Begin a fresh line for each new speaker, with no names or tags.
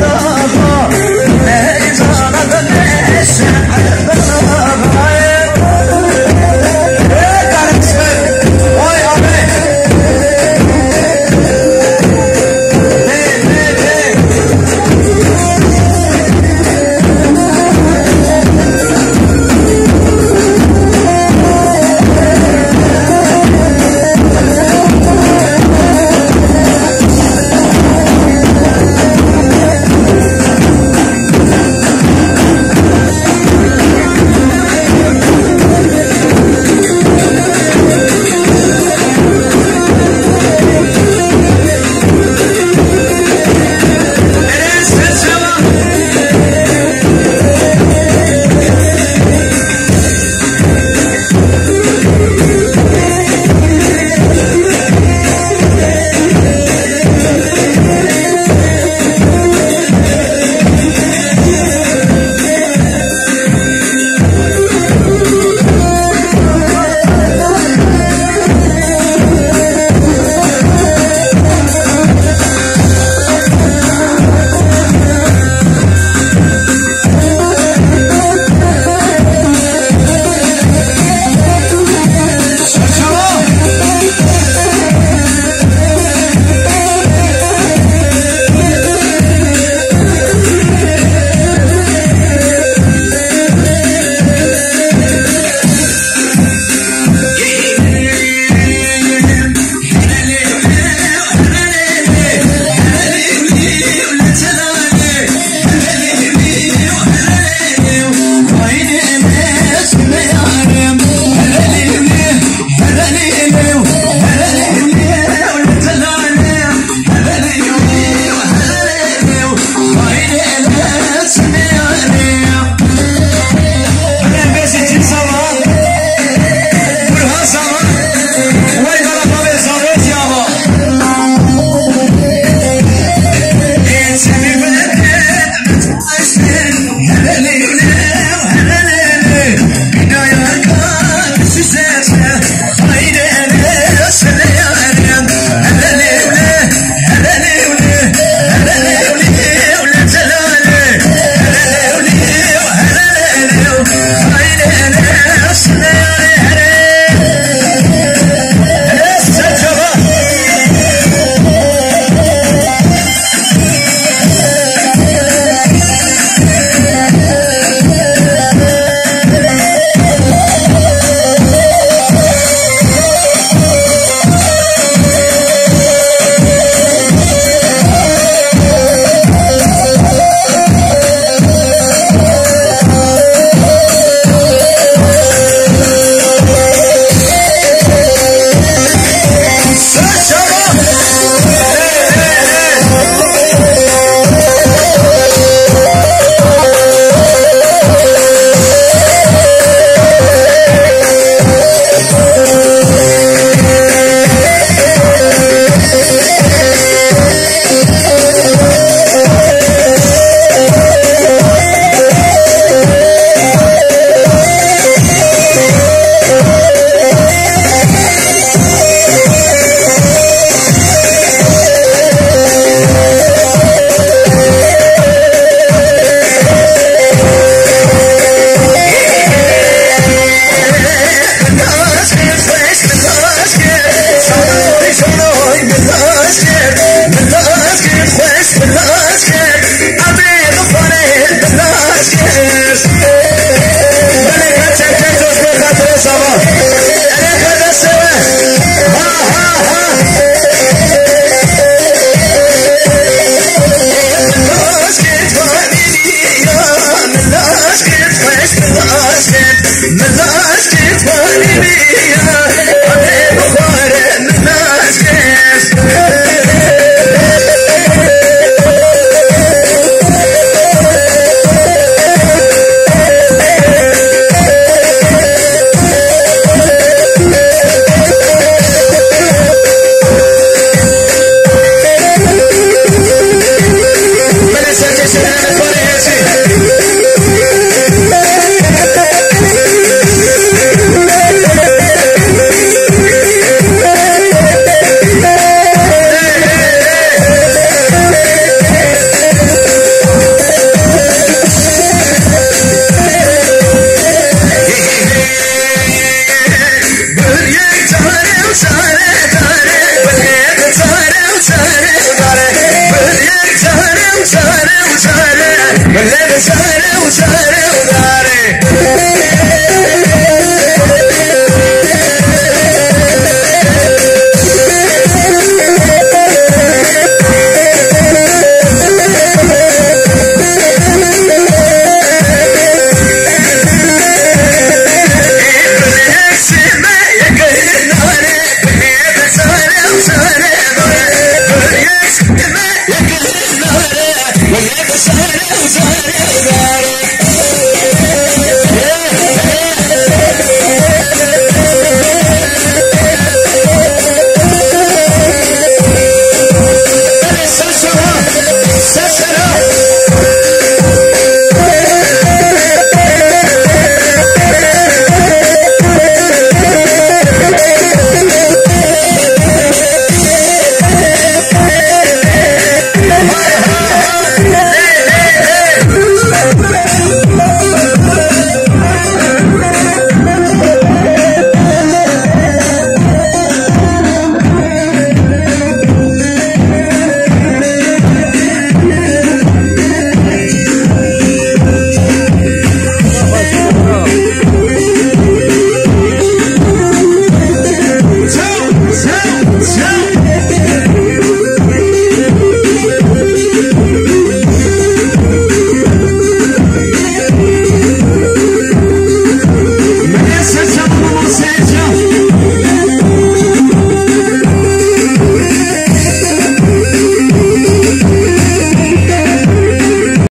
Hello. Cause da da da